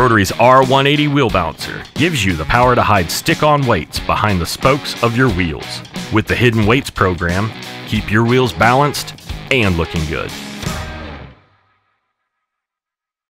Rotary's R180 wheel balancer gives you the power to hide stick on weights behind the spokes of your wheels. With the Hidden Weights program, keep your wheels balanced and looking good.